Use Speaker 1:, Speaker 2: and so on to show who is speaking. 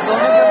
Speaker 1: दोनों